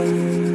Música